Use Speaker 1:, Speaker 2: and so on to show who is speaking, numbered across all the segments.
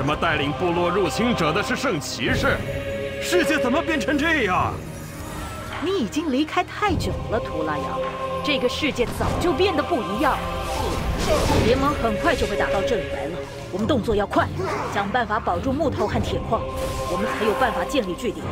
Speaker 1: 什么带领部落入侵者的是圣骑士？世界怎么变成这样？
Speaker 2: 你已经离开太久了，图拉扬。这个世界早就变得不一样。联盟很快就会打到这里来了，我们动作要快，想办法保住木头和铁矿，我们才有办法建立据点。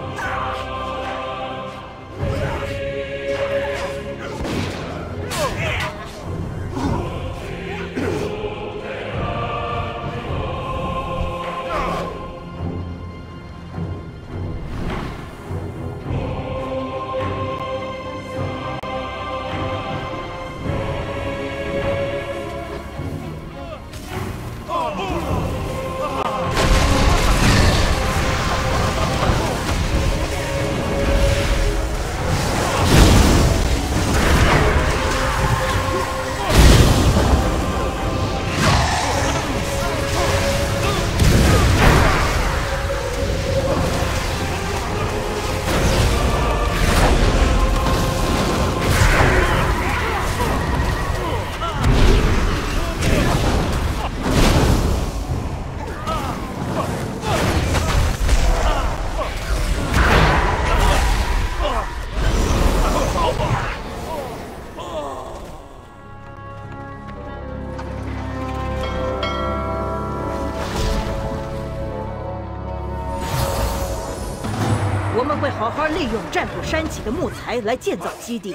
Speaker 2: 利用占卜山脊的木材来建造基地，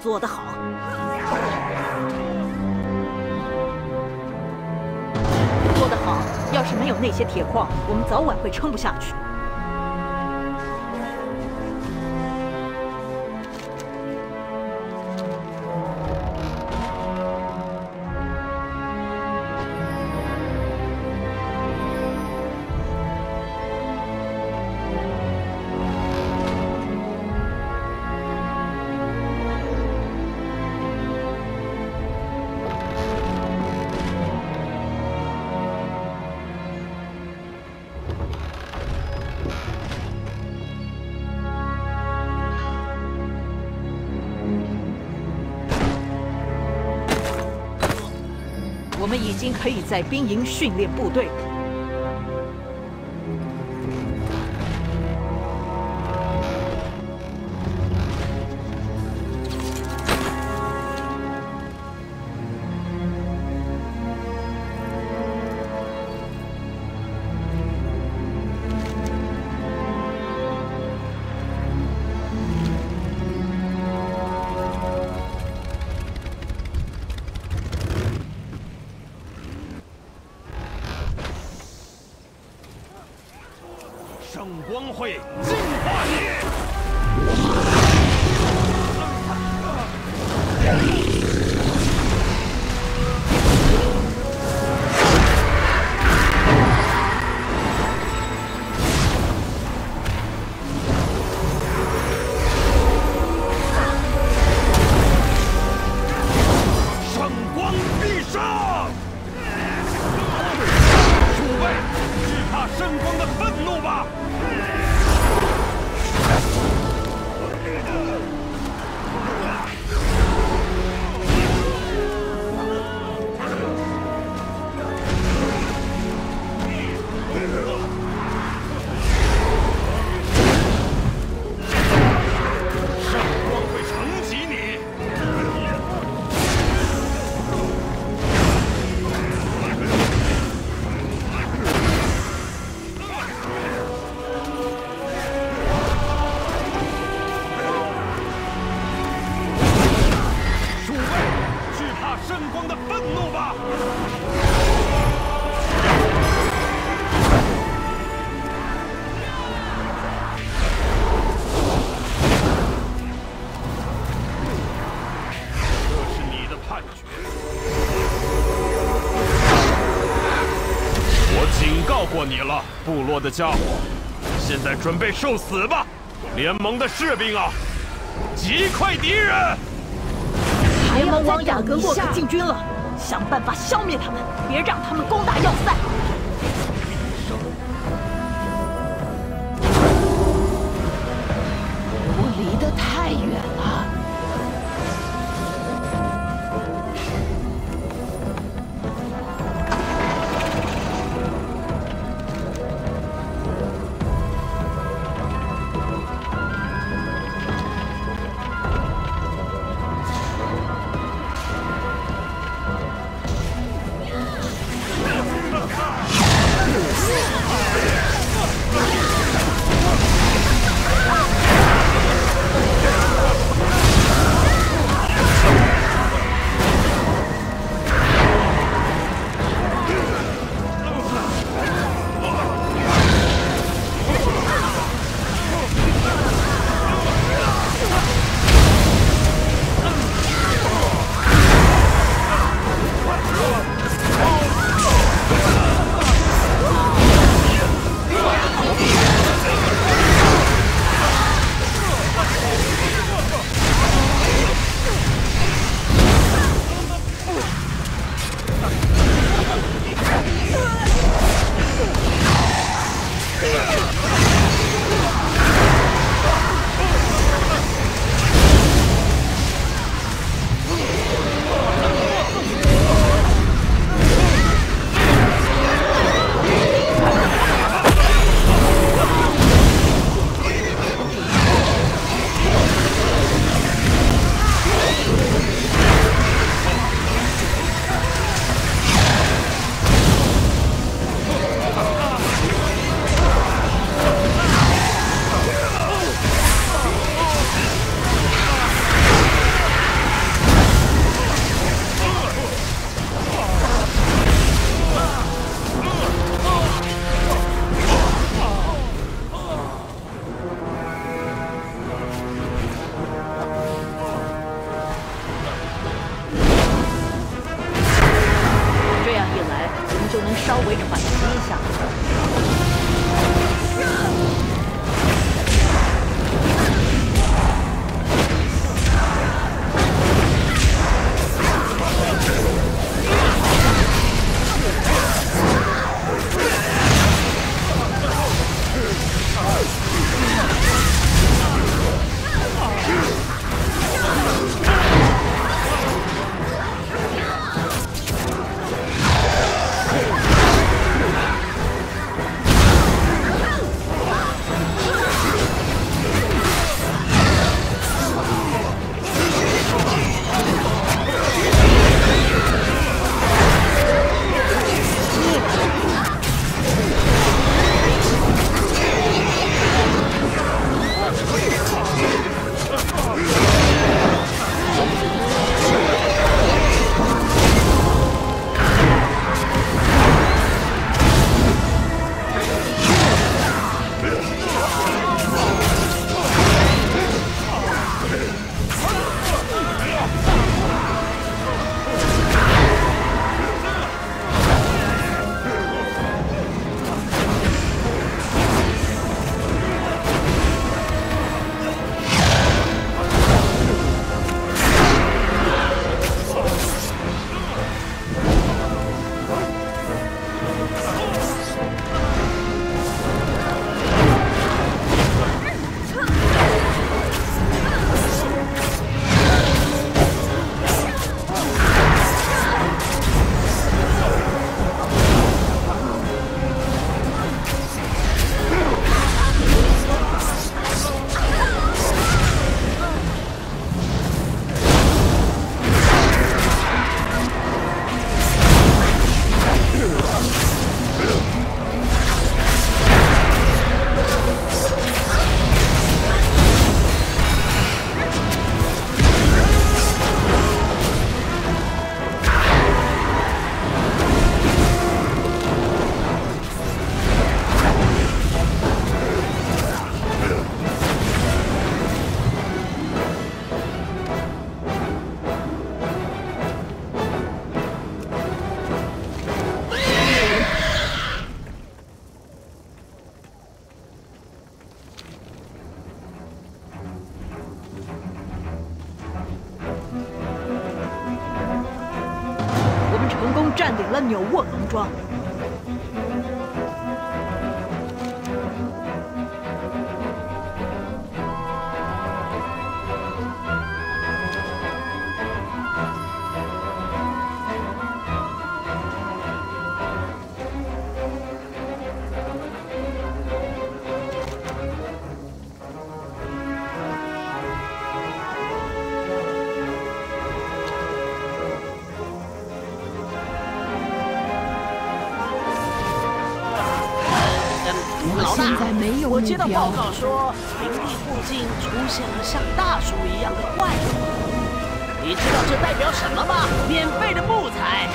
Speaker 2: 做得好，做得好。要是没有那些铁矿，我们早晚会撑不下去。
Speaker 1: 我们已经可以在兵营训练部队。
Speaker 3: 我的家伙，现在准备受死吧！联盟的士兵啊，击溃敌人！
Speaker 1: 联盟王雅阁洛克进军了，想办法消灭他们，别让他们攻打要塞。
Speaker 2: 就能稍微喘息一下。纽
Speaker 4: 接到报，告说，营地附近出现了像大树一样的怪物。你知道这代表什么吗？免费的木材。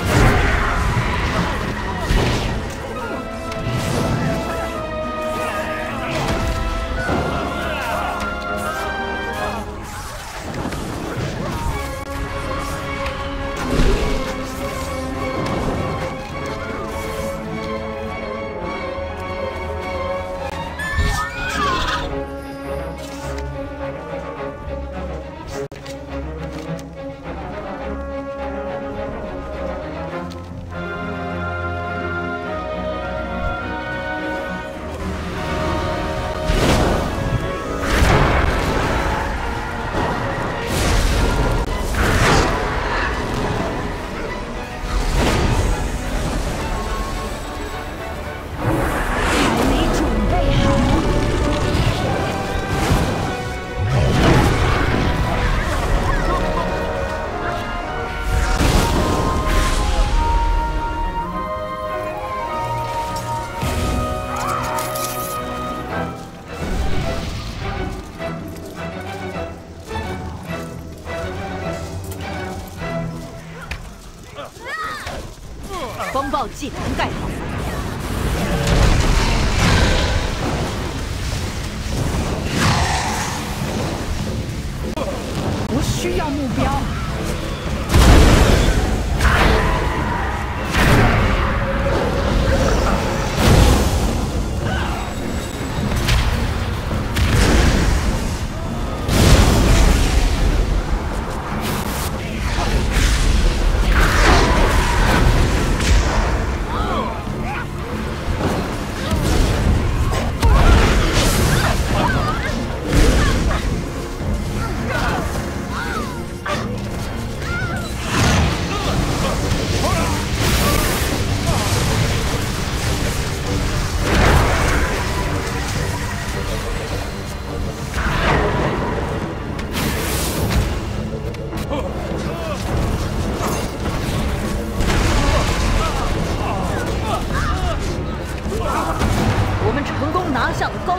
Speaker 2: 暴祭坛盖好，
Speaker 3: 不需要目标，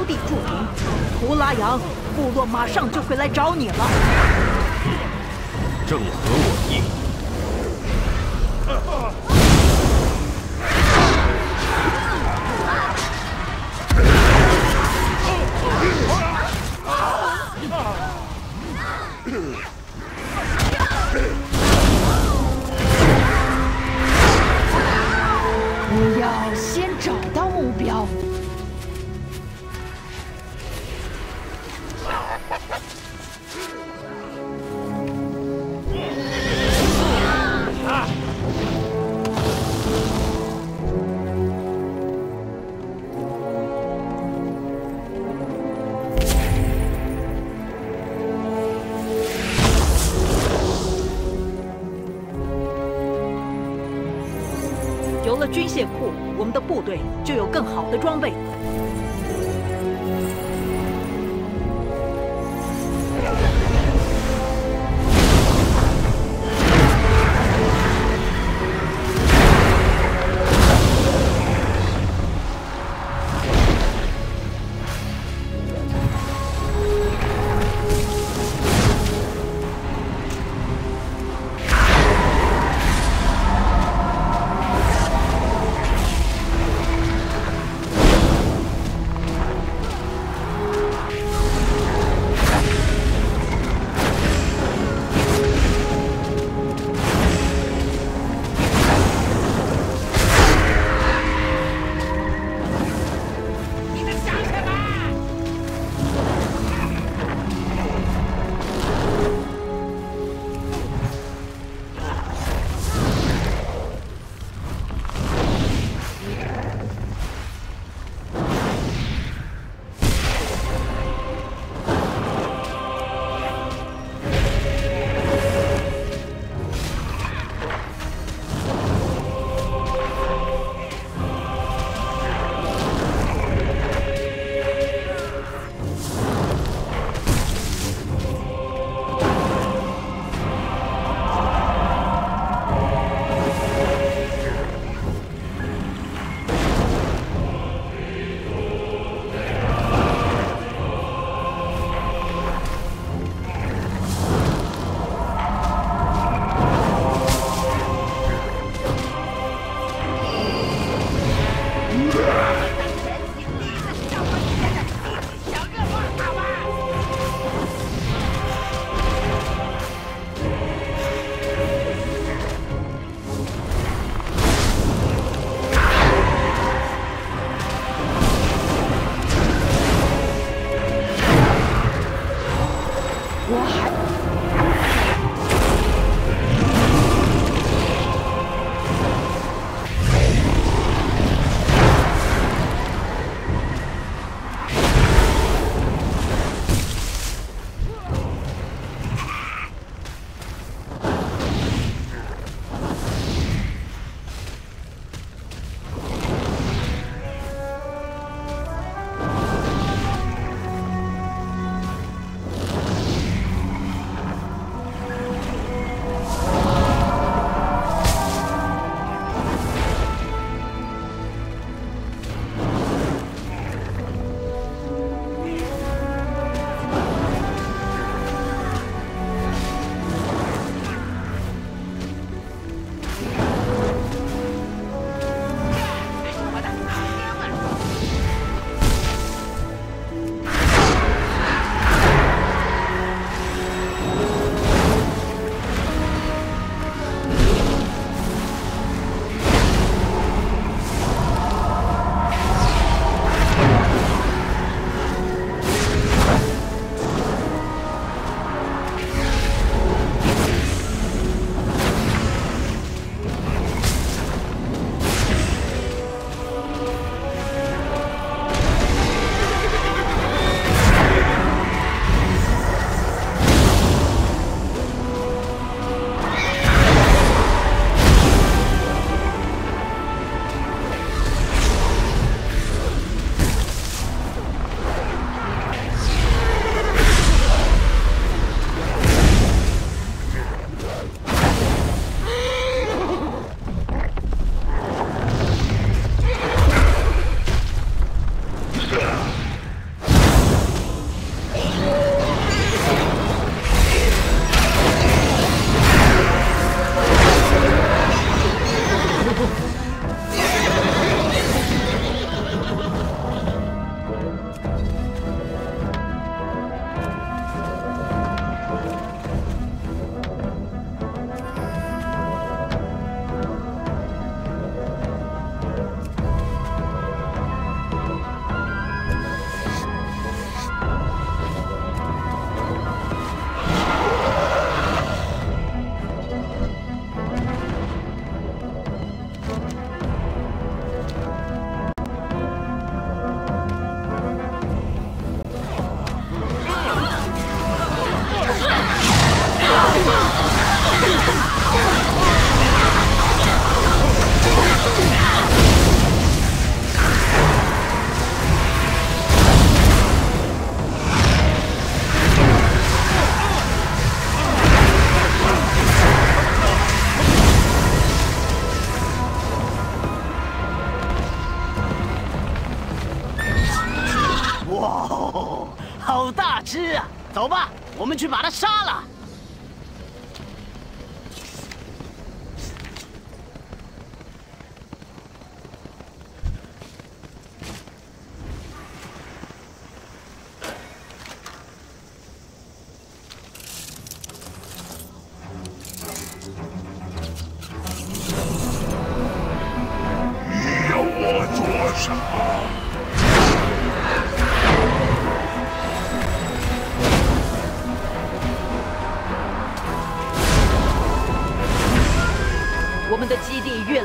Speaker 2: 地驻屯。图拉扬部落马上就会来找你了。
Speaker 1: 正合。我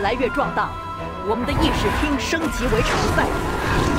Speaker 2: 来越壮大，我们的议事厅升级为常赛。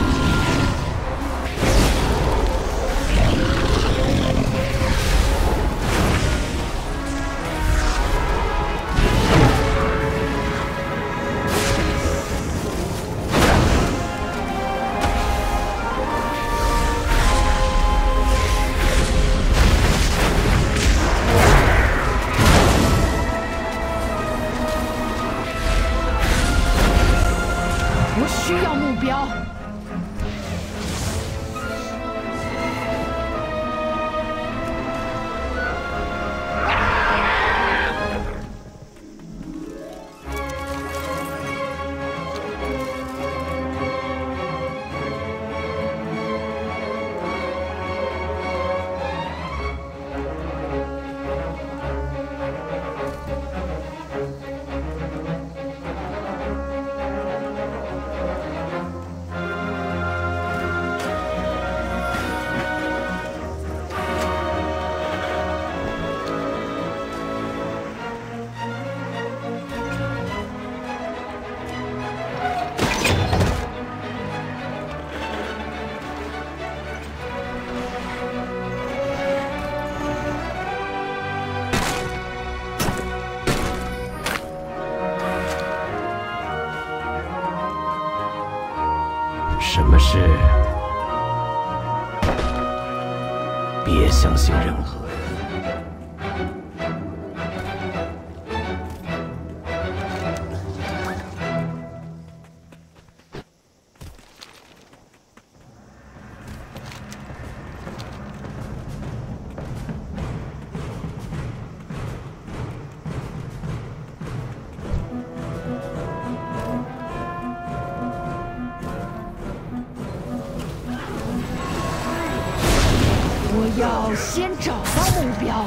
Speaker 3: 先找到目标。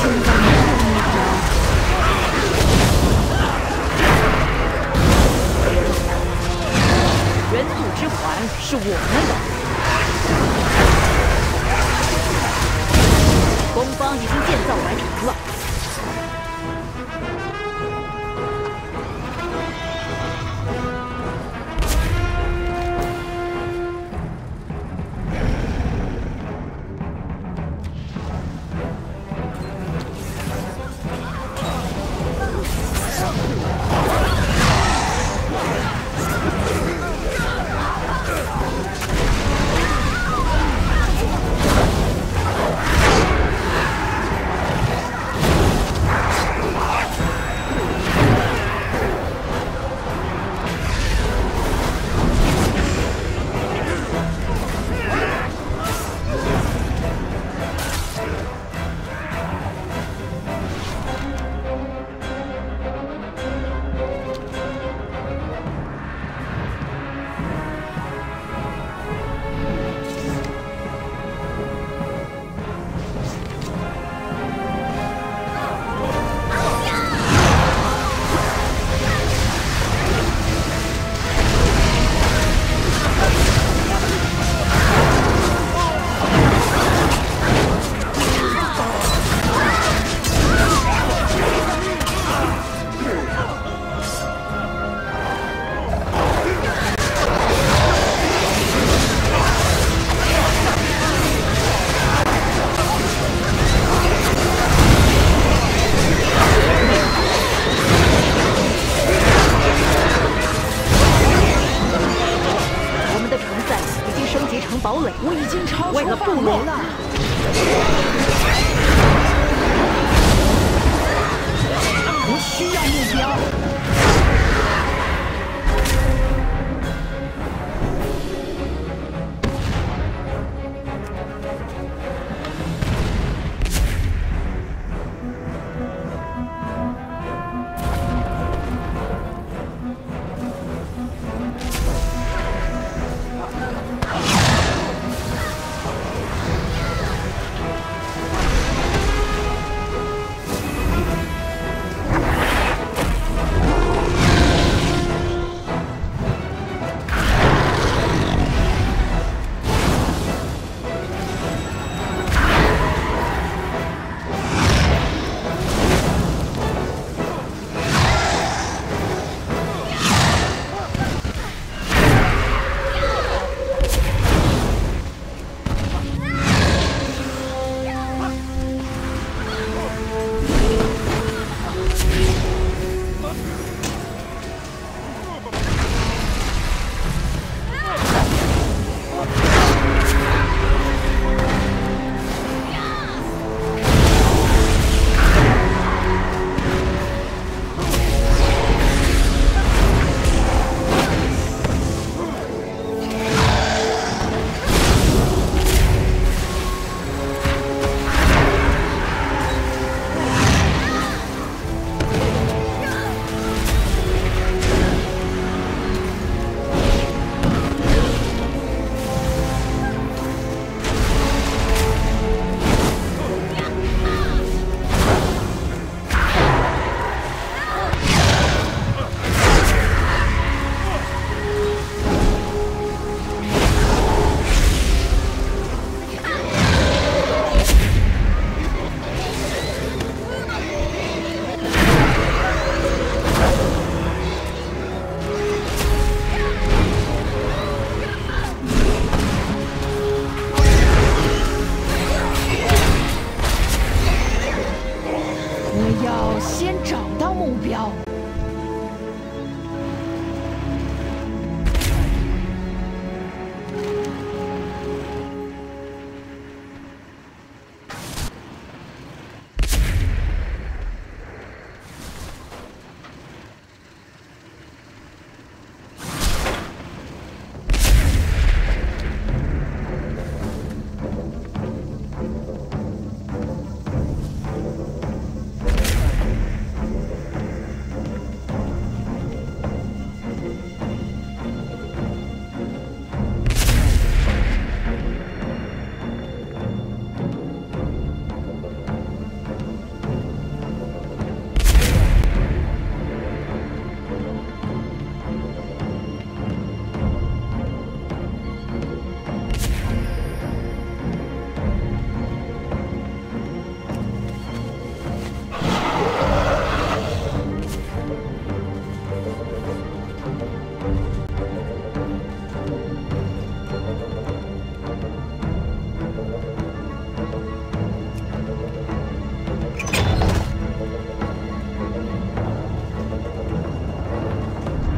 Speaker 3: 现在没有目标。
Speaker 2: 元素之环是我们的，东方已经建造完成了。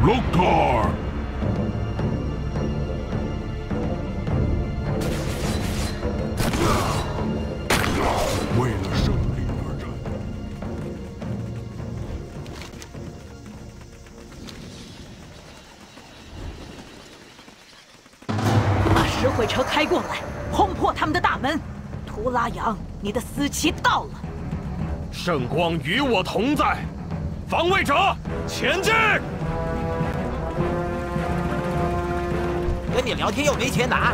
Speaker 5: Loktar！为了胜利而战。
Speaker 2: 把石灰车开过来，轰破他们的大门。图拉扬，你的死期到了。
Speaker 1: 圣光与我同在，防卫者前进！
Speaker 6: 跟你聊天又没钱拿，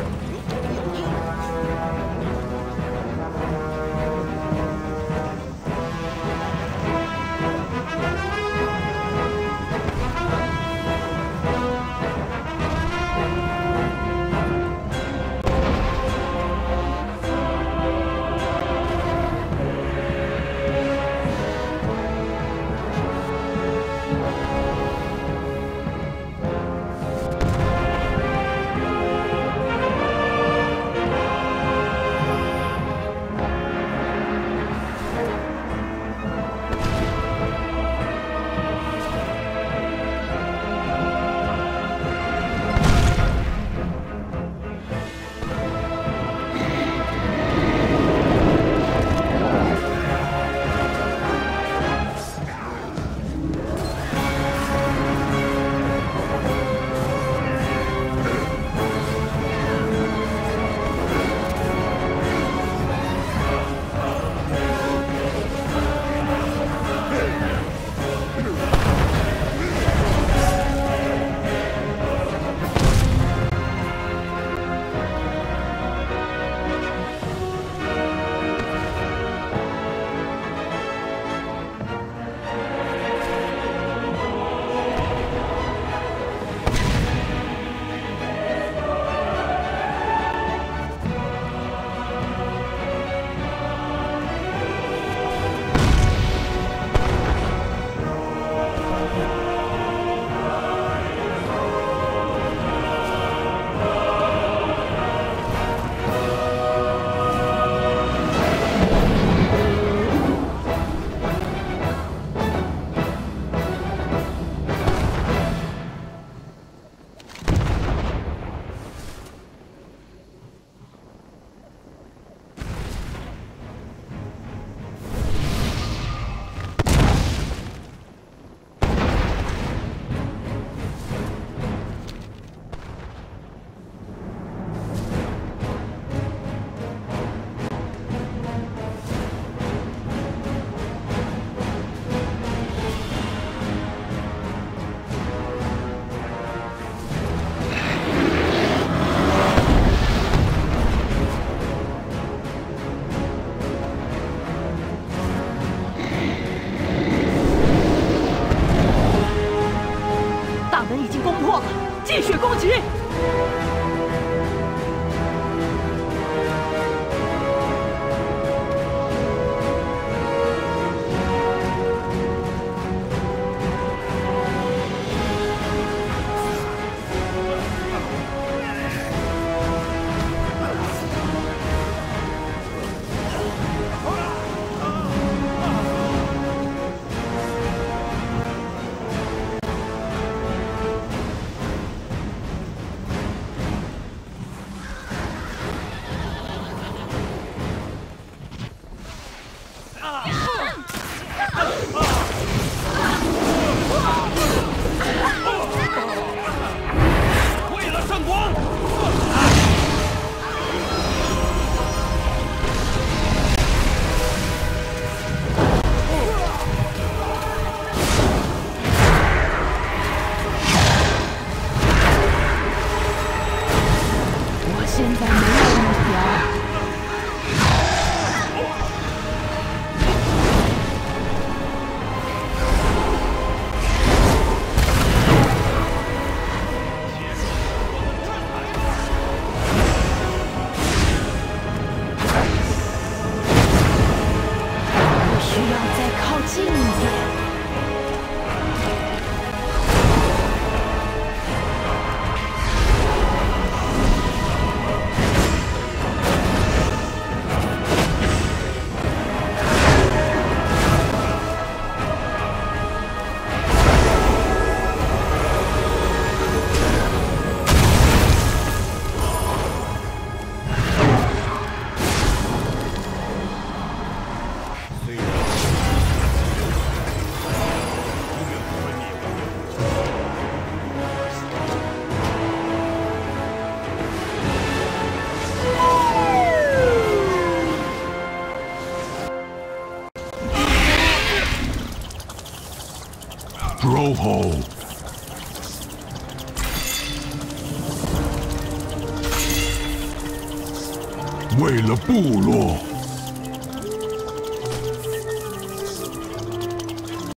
Speaker 5: hole.